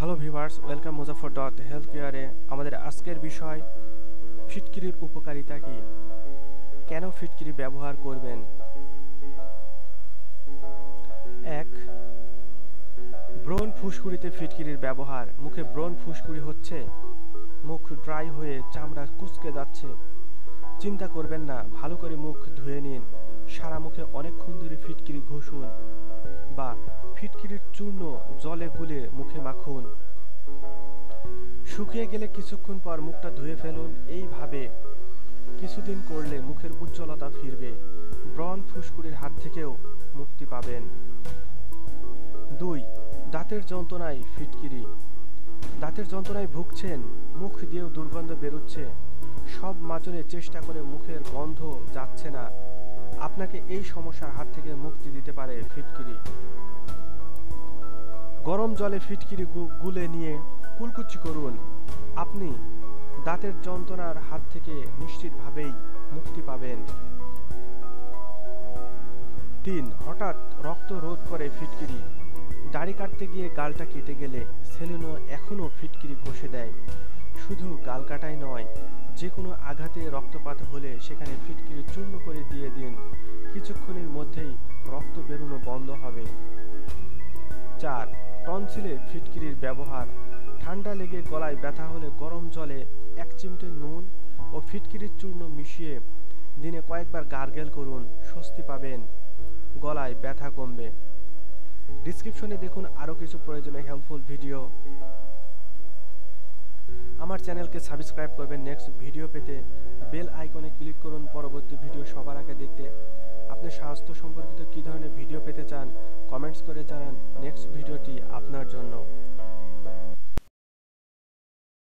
Viewers, welcome Muzaffar dot health কেয়ারে আমাদের আজকের বিষয়, ফিটকিরির উপকারিতা কি? কেন ফিটকিরি ব্যবহার করবেন? এক, ব্রণ ফুসকুড়িতে ফিটকিরির ব্যবহার। মুখে ব্রণ ফুসকুড়ি হচ্ছে, মুখ ড্রাই হয়ে চামড়া কুচকে যাচ্ছে। চিন্তা করবেন না, ভালো করে মুখ ধুয়ে নিন। সারা মুখে অনেকক্ষণ ধরে ফিটকিরি ঘষুন। বা ফিটকিরির চূর্ণ জলে গুলে মুখে মাখুন। শুকিয়ে গেলে কিছুক্ষণ পর মুখটা ধুয়ে ফেলুন, এইভাবে কিছুদিন করলে মুখের উজ্জ্বলতা ফিরবে। ব্রণ ফুসকুড়ির হাত থেকেও মুক্তি পাবেন। দুই, দাঁতের যন্ত্রণায় ফিটকিরি। দাঁতের যন্ত্রণায় ভুগছেন, মুখ দিয়েও দুর্গন্ধ বেরোচ্ছে। সব মাজনে চেষ্টা করে মুখের গন্ধ যাচ্ছে না। আপনাকে এই সমস্যার হাত থেকে মুক্তি দিতে পারে ফিটকিরি। গরম জলে ফিটকিরি গুলে নিয়ে কুলকুচি করুন। আপনি দাঁতের যন্ত্রণার হাত থেকে নিশ্চিতভাবেই মুক্তি পাবেন। তিন, হঠাৎ রক্ত রোধ করে ফিটকিরি। দাড়ি কাটতে গিয়ে গালটা কেটে গেলে সেলেনো এখনও ফিটকিরি ঘষে দেয়। শুধু গাল কাটাই নয় যে কোনো আঘাতে রক্তপাত হলে সেখানে ফিটকিরি চূর্ণ করে দিয়ে দিন। কিছুক্ষণের মধ্যেই রক্ত বেরোনো বন্ধ হবে। চার টনসিলে ফিটকিরির ব্যবহার। ঠান্ডা লেগে গলায় ব্যথা হলে গরম জলে এক চিমটে নুন ও ফিটকিরির চূর্ণ মিশিয়ে দিনে কয়েকবার গার্গেল করুন, স্বস্তি পাবেন। গলায় ব্যথা কমবে। ডিসক্রিপশনে দেখুন আরও কিছু প্রয়োজনীয় হেল্পফুল ভিডিও আমার চ্যানেলকে সাবস্ক্রাইব করবেন। নেক্সট ভিডিও পেতে বেল আইকনে ক্লিক করুন। পরবর্তী ভিডিও সবার আগে দেখতে। আপনি স্বাস্থ্য সম্পর্কিত কী ধরনের ভিডিও পেতে চান কমেন্টস করে জানান। নেক্সট ভিডিওটি